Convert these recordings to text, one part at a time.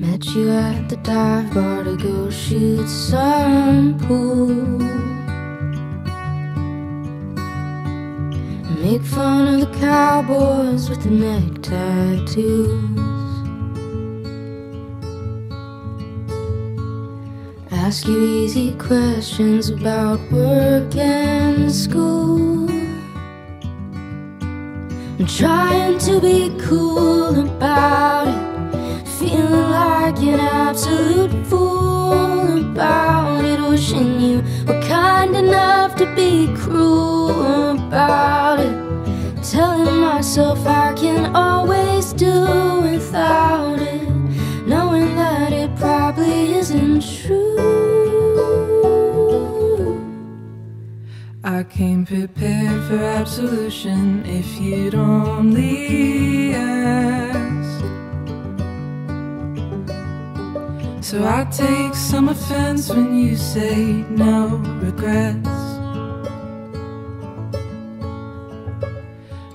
Met you at the dive bar to go shoot some pool. Make fun of the cowboys with the neck tattoos. Ask you easy questions about work and school. I'm trying to be cool to be cruel about it. Telling myself I can always do without it, knowing that it probably isn't true. I came prepared for absolution if you'd only ask. So I take some offense when you say no regrets.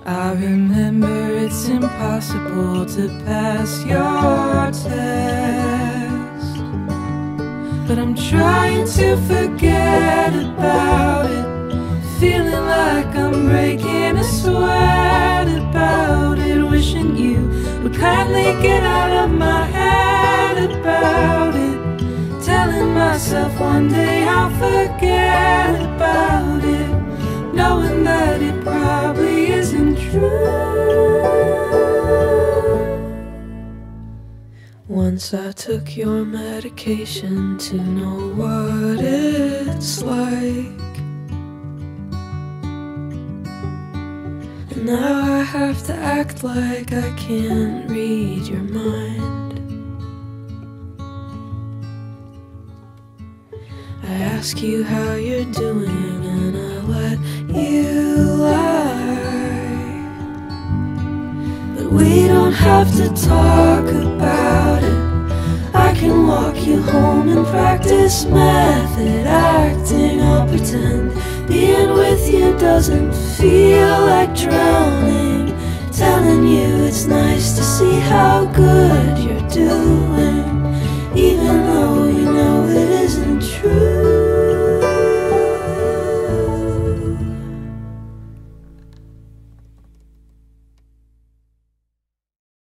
I remember it's impossible to pass your test. But I'm trying to forget about it. Feeling like I'm breaking a sweat about it. Wishing you would kindly get out of my head about it. Telling myself one day I'll forget Once I took your medication to know what it's like. And now I have to act like I can't read your mind. I ask you how you're doing and I let you lie. But we don't have to talk about it. Practice method acting. I'll pretend being with you doesn't feel like drowning. Telling you it's nice to see how good you're doing.